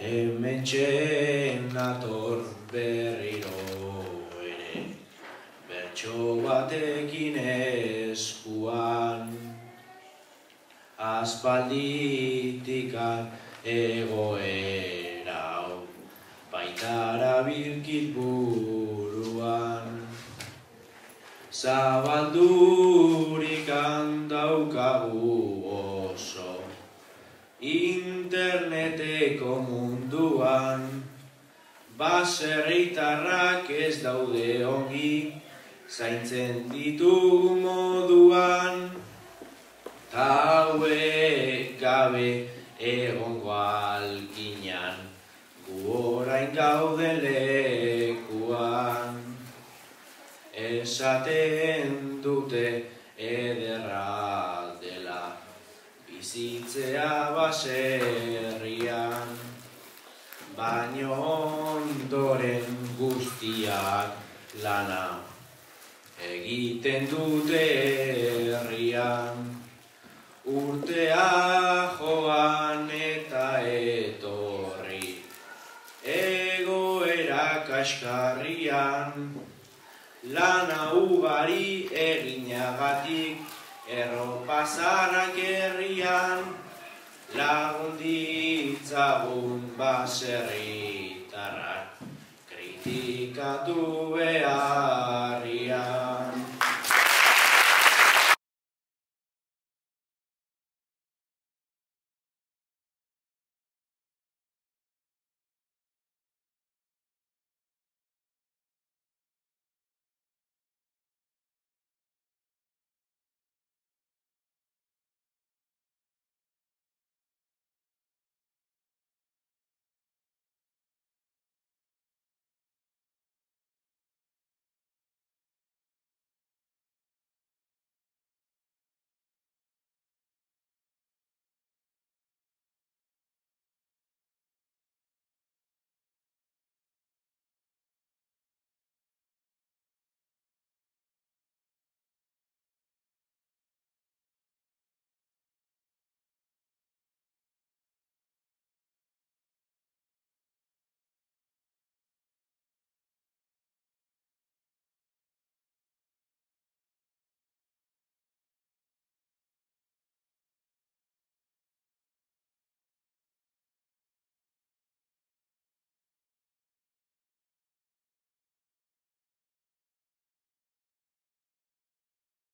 Hemen txen nator berriro ere, bertso batekin eskuan. Aspalditikan egoera hau, baitara birkit buruan. Zabaldurik handaukagu oso, interneteko munduan, baserritarrak ez daude ongi, zaintzen ditugu moduan, ta hauek gabe egongo alkinan, gu orain gauden lekuan. Esaten dute ederra bizitzea baserrian, baino ondoren guztiak lana egiten dute herrian. Urtea joan eta etorri, egoera kaskarrian, lana ugari eginagatik, erropa zarrak herrian, lagun ditzagun baserritarrak, kritikatu beharrian.